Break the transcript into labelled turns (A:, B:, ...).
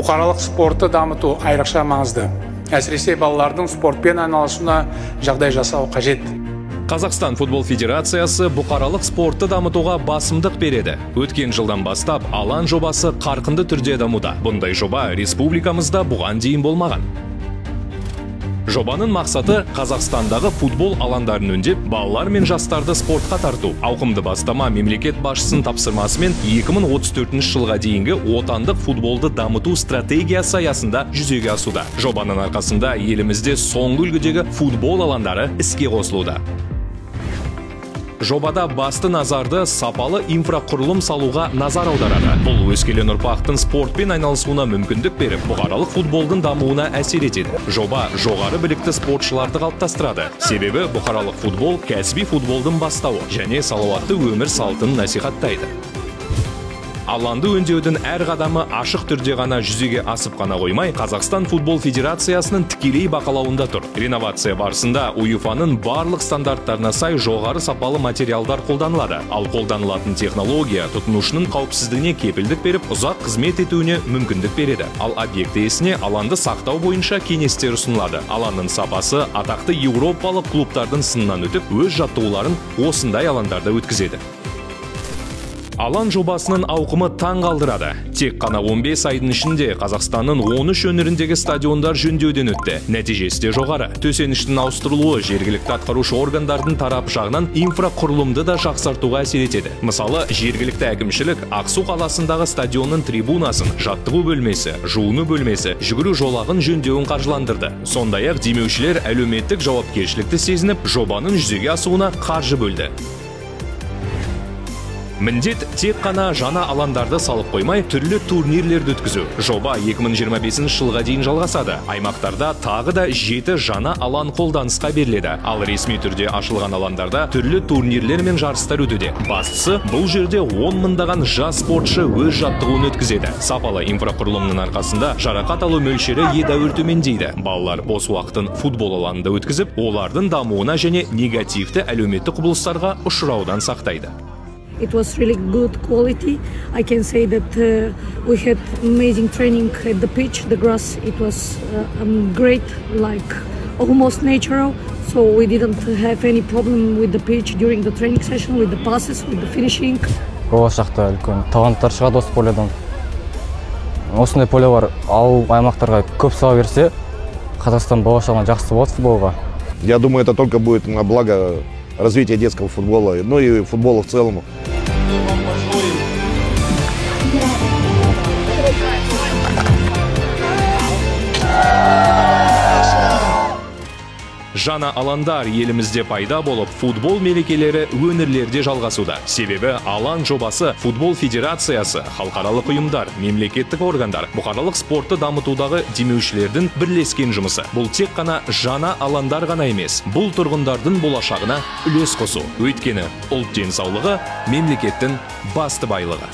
A: бұқаралық спортты дамыту айрықша маңызды әсіресе балалардың спортпен айналысуына жағдай жасау қажет
B: Қазақстан футбол федерациясы бұқаралық спортты дамытуға басымдық береді. Өткен жылдан бастап алан жобасы қарқынды түрде дамуда. Бұндай жоба республикамызда бұған дейін болмаған. Жобаның мақсаты Қазақстандағы футбол аландарын өндеп, балалар мен жастарды спортқа тарту. Ауқымды бастама мемлекет басшысының тапсырмасымен 2034 жылға дейінгі отандық футболды дамыту стратегиясы аясында жүзеге асуда. Жобаның арқасында елімізде соңғы үлгідегі футбол аландары іске қосылуда жобада басты назарды сапалы инфрақұрылым салуға назар аударады. Бұл өскелең ұрпақтың спортпен айналысуына мүмкіндік беріп бұқаралық футболдың дамуына әсер етеді. Жоба жоғары білікті спортшыларды қалыптастырады. Себебі бұқаралық футбол кәсіби футболдың бастауы және салауатты өмір салтын насихаттайды. Алаңды өңдеудің әр қадамы ашық түрде ғана жүзеге асып қана қоймай қазақстан футбол федерациясының тікелей бақылауында тұр. Реновация барысында уефаның барлық стандарттарына сай жоғары сапалы материалдар қолданылады. Ал қолданылатын технология тұтынушының қауіпсіздігіне кепілдік беріп ұзақ қызмет етуіне мүмкіндік береді. Ал объект иесіне алаңды сақтау бойынша кеңестер ұсынылады. Алаңның сапасы атақты еуропалық клубтардың сынынан өтіп өз жаттығуларын осындай алаңдарда өткізеді. Алан жобасының ауқымы таң қалдырады. Тек қана 15 айдың ішінде қазақстанның 13 өңіріндегі стадиондар жөндеуден өтті. Нәтижесі де жоғары. Төсеніштің ауыстырылуы жергілікті атқарушы органдардың тарапы жағынан инфрақұрылымды да жақсартуға әсер етеді. Мысалы жергілікті әкімшілік ақсу қаласындағы стадионның трибунасын жаттығу бөлмесі жуыну бөлмесі жүгіру жолағын жөндеуін қаржыландырды. Сондай ақ демеушілер әлеуметтік жауапкершілікті сезініп жобаның жүзеге асуына қаржы бөлді. Міндет тек қана жаңа алаңдарды салып қоймай түрлі турнирлерді өткізу. Жоба 2025 жылға дейін жалғасады. Аймақтарда тағы да жеті жаңа алаң қолданысқа беріледі. Ал ресми түрде ашылған алаңдарда түрлі турнирлер мен жарыстар өтуде. Бастысы бұл жерде он мыңдаған жас спортшы өз жаттығуын өткізеді. Сапалы инфрақұрылымның арқасында жарақат алу мөлшері едәуір төмендейді. Балалар бос уақытын футбол алаңында өткізіп олардың дамуына және негативті әлеуметтік құбылыстарға ұшыраудан сақтайды.
C: It was really good quality. I can say that uh, we had amazing training at the pitch. The grass, it was uh, um, great, like almost natural. So we didn't have any problem with the pitch during the training session, with the passes, with the finishing.
D: болашақта үлкен таланттар шығады осы полядан осындай полялар ауыл аймақтарға көп сала берсе қазақстан болашағында жақсы болады футболға
E: я думаю это только будет на благо развития детского футбола ну и футбола в целом
B: Жана аландар елімізде пайда болып, футбол мерекелері өңірлерде жалғасуда. Себебі алан жобасы футбол федерациясы, халықаралық ұйымдар, мемлекеттік органдар, бұқаралық спортты дамытудағы демеушілердің бірлескен жұмысы. Бұл тек қана жана аландар ғана емес, бұл тұрғындардың болашағына үлес қосу. Өйткені ұлт денсаулығы мемлекеттің басты байлығы.